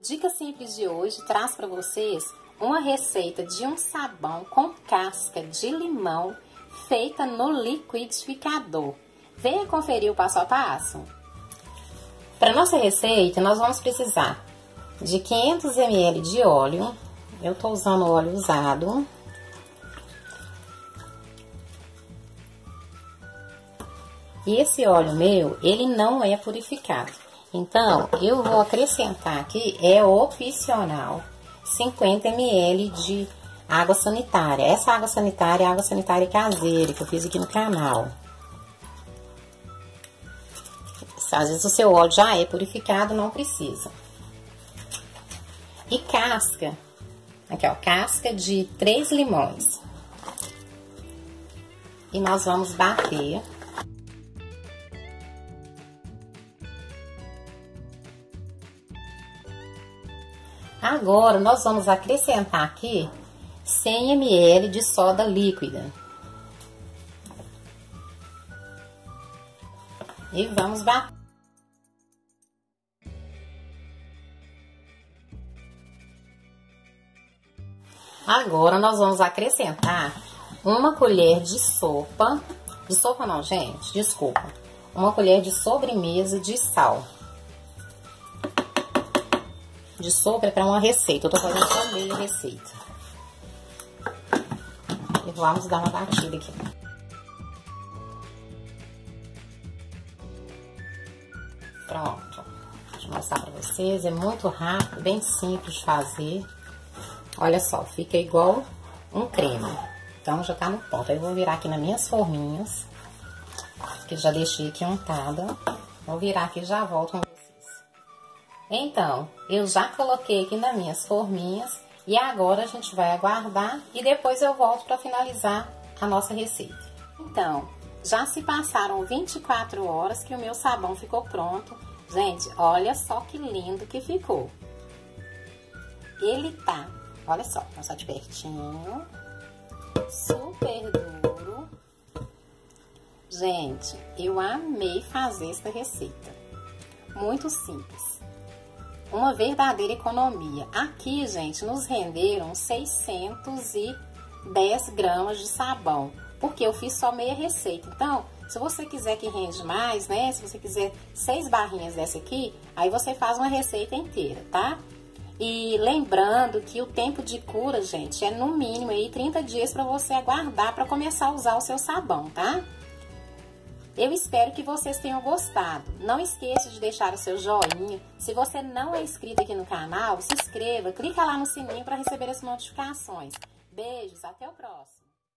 Dica simples de hoje traz para vocês uma receita de um sabão com casca de limão feita no liquidificador. Venha conferir o passo a passo. Para nossa receita, nós vamos precisar de 500 ml de óleo. Eu estou usando óleo usado. Esse óleo meu, ele não é purificado. Então, eu vou acrescentar aqui, é opcional, 50 ml de água sanitária. Essa água sanitária é água sanitária caseira, que eu fiz aqui no canal. Às vezes o seu óleo já é purificado, não precisa. E casca. Aqui, ó, casca de três limões. E nós vamos bater Agora, nós vamos acrescentar aqui 100 ml de soda líquida. E vamos bater. Agora, nós vamos acrescentar uma colher de sopa, de sopa não, gente, desculpa, uma colher de sobremesa de sal de sopa é para uma receita. Eu tô fazendo só meia receita. E vamos dar uma batida aqui. Pronto. Deixa eu mostrar pra vocês. É muito rápido, bem simples de fazer. Olha só, fica igual um creme. Então, já tá no ponto. Aí, eu vou virar aqui nas minhas forminhas. Que já deixei aqui untada. Vou virar aqui e já volto então, eu já coloquei aqui nas minhas forminhas e agora a gente vai aguardar e depois eu volto para finalizar a nossa receita. Então, já se passaram 24 horas que o meu sabão ficou pronto. Gente, olha só que lindo que ficou. Ele tá, olha só, mostrar de pertinho, super duro. Gente, eu amei fazer essa receita. Muito simples uma verdadeira economia. Aqui, gente, nos renderam 610 gramas de sabão, porque eu fiz só meia receita. Então, se você quiser que rende mais, né? Se você quiser seis barrinhas dessa aqui, aí você faz uma receita inteira, tá? E lembrando que o tempo de cura, gente, é no mínimo aí 30 dias para você aguardar para começar a usar o seu sabão, tá? Eu espero que vocês tenham gostado. Não esqueça de deixar o seu joinha. Se você não é inscrito aqui no canal, se inscreva, clica lá no sininho para receber as notificações. Beijos, até o próximo.